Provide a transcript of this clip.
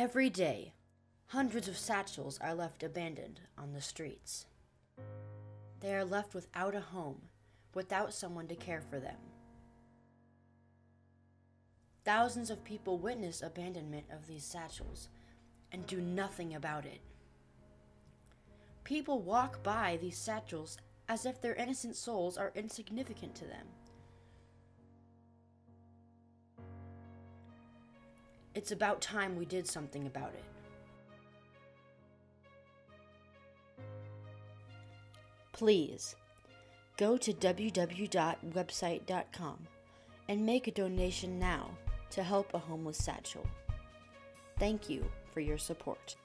Every day, hundreds of satchels are left abandoned on the streets. They are left without a home, without someone to care for them. Thousands of people witness abandonment of these satchels and do nothing about it. People walk by these satchels as if their innocent souls are insignificant to them. It's about time we did something about it. Please go to www.website.com and make a donation now to help a homeless satchel. Thank you for your support.